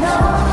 know.